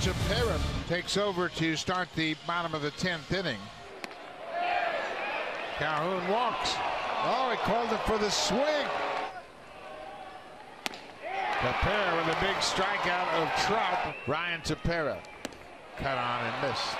Ryan takes over to start the bottom of the 10th inning. Calhoun walks. Oh, he called it for the swing. Tepera with a big strikeout of Trout. Ryan Tepera cut on and missed.